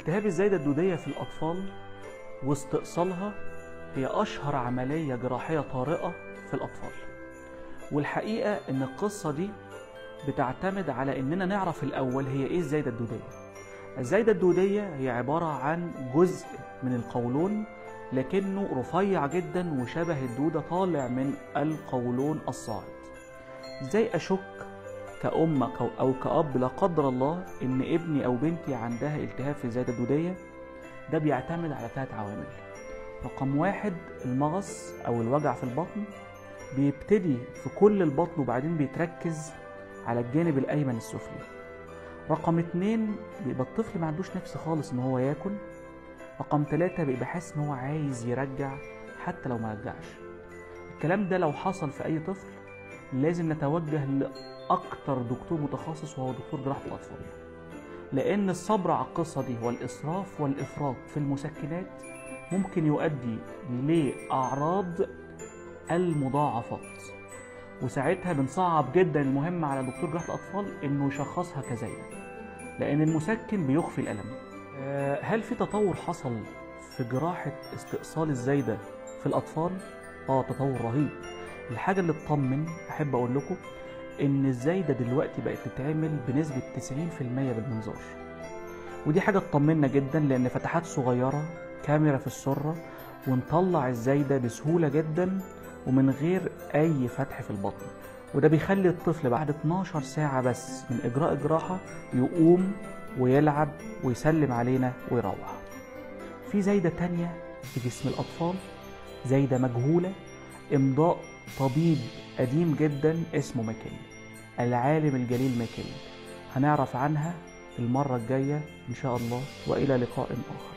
التهاب الزايدة الدودية في الأطفال واستئصالها هي أشهر عملية جراحية طارئة في الأطفال. والحقيقة إن القصة دي بتعتمد على إننا نعرف الأول هي إيه الزايدة الدودية. الزايدة الدودية هي عبارة عن جزء من القولون لكنه رفيع جدا وشبه الدودة طالع من القولون الصاعد. إزاي أشك كأم أو- كأب لا قدر الله إن ابني أو بنتي عندها التهاب في الزايدة الدودية ده بيعتمد على ثلاث عوامل. رقم واحد المغص أو الوجع في البطن. بيبتدي في كل البطن وبعدين بيتركز على الجانب الأيمن السفلي. رقم اتنين بيبقى الطفل ما عندوش نفس خالص إن هو ياكل. رقم ثلاثة بيبقى حاسس إن هو عايز يرجع حتى لو ما رجعش. الكلام ده لو حصل في أي طفل لازم نتوجه لأكتر دكتور متخصص وهو دكتور جراحة الأطفال. لأن الصبر على القصة دي والإسراف والإفراط في المسكنات ممكن يؤدي لأعراض المضاعفات. وساعتها بنصعب جدا المهمة على دكتور جراحة الأطفال إنه يشخصها كزايدة لأن المسكن بيخفي الألم. آه، هل في تطور حصل في جراحة استئصال الزايدة في الأطفال؟ آه تطور رهيب. الحاجة اللي تطمن أحب أقول لكم إن الزايدة دلوقتي بقت تتعمل بنسبة 90% بالمنظار. ودي حاجة تطمنا جدا لأن فتحات صغيرة كاميرا في السرة ونطلع الزايدة بسهولة جدا ومن غير أي فتح في البطن. وده بيخلي الطفل بعد 12 ساعة بس من إجراء الجراحة يقوم ويلعب ويسلم علينا ويروح. في زايدة تانية في جسم الأطفال زايدة مجهولة إمضاء طبيب قديم جدا اسمه ماكل العالم الجليل ماكل هنعرف عنها المرة الجاية إن شاء الله وإلى لقاء آخر.